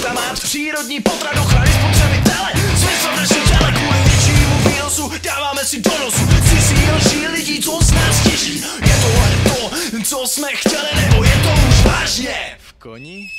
Ten glutamat, přírodní potrat ochrany spotřebitele Smysl v našem těle kvůli většímu výnosu Dáváme si do nosu cizí lží lidí, co z nás těží Je tohle to, co jsme chtěli, nebo je to už vážně? V koni?